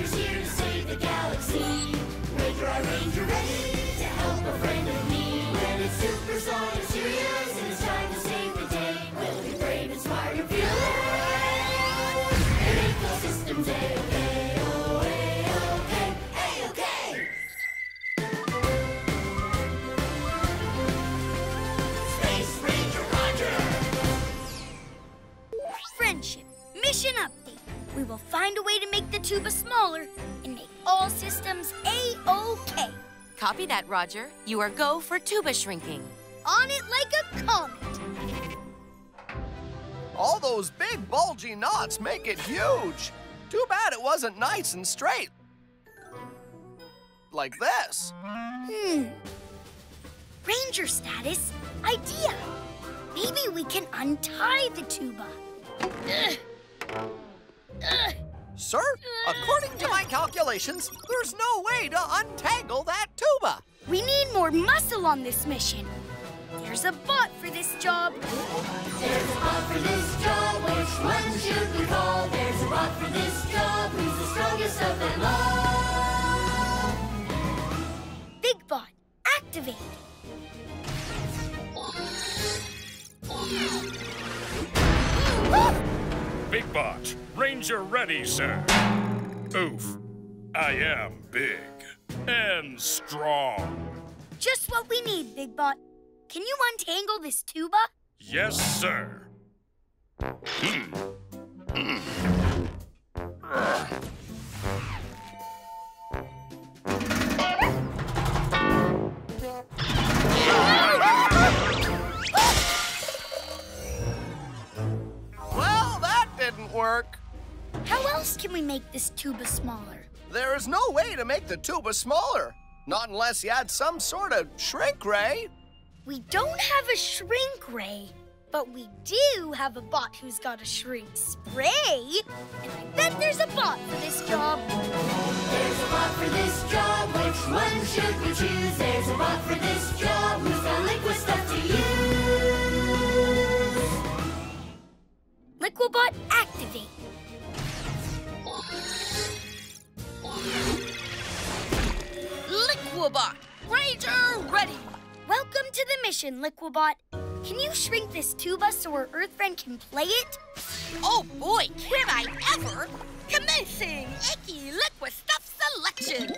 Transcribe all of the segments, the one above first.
Ranger's here to save the galaxy. Ranger, Ranger, ready to help a friend of me. When it's serious, and it's time to save the day. We'll be brave and smart and fearless. Mission update. We will find a way to make the tuba smaller and make all systems A-OK. Copy that, Roger. You are go for tuba shrinking. On it like a comet. All those big bulgy knots make it huge. Too bad it wasn't nice and straight. Like this. Hmm. Ranger status. Idea. Maybe we can untie the tuba. Ugh. Ugh. Sir, according to my calculations, there's no way to untangle that tuba. We need more muscle on this mission. There's a bot for this job. There's a bot for this job. Which one should we call? There's a bot for this job. Who's the strongest of them all? Big bot, activate. Big Bot, Ranger ready, sir. Oof. I am big and strong. Just what we need, Big Bot. Can you untangle this tuba? Yes, sir. Well, else can we make this tuba smaller? There is no way to make the tuba smaller. Not unless you had some sort of shrink ray. We don't have a shrink ray, but we do have a bot who's got a shrink spray. And I bet there's a bot for this job. There's a bot for this job. Which one should we choose? There's a bot for this job. Who's got liquid stuff to use? Liquibot, activate. Liquibot, Ranger ready. Welcome to the mission, Liquibot. Can you shrink this tuba so our Earth friend can play it? Oh boy, can I ever! Commencing Icky Liquid Stuff Selection!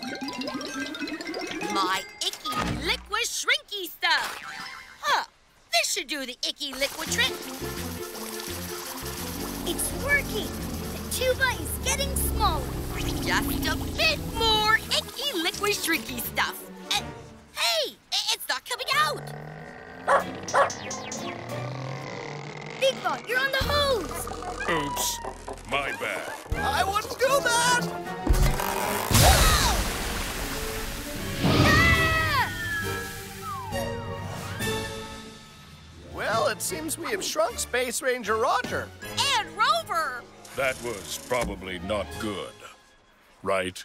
My Icky Liquid Shrinky Stuff! Huh, this should do the Icky Liquid trick. It's working. The tuba is getting smaller. Just a bit more Icky Liquid Shrinky Stuff. Uh, hey, it's not coming out! Big Bot, you're on the hose. Oops. My bad. I wouldn't do that. Ah! Well, it seems we have shrunk Space Ranger Roger. That was probably not good. Right?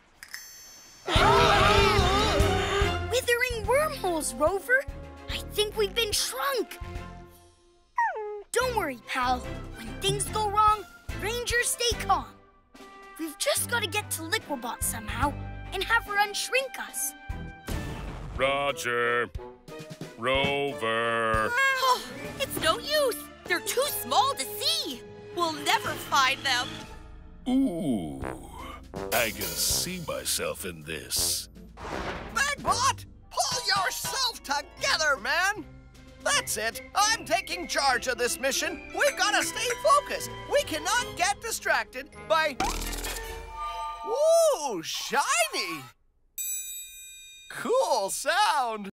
Withering wormholes, Rover. I think we've been shrunk. Don't worry, pal. When things go wrong, Rangers stay calm. We've just got to get to Liquibot somehow and have her unshrink us. Roger. Rover. Oh, it's no use. They're too small to see. We'll never find them. Ooh. I can see myself in this. Bigbot, pull yourself together, man. That's it. I'm taking charge of this mission. We've got to stay focused. We cannot get distracted by. Ooh, shiny. Cool sound.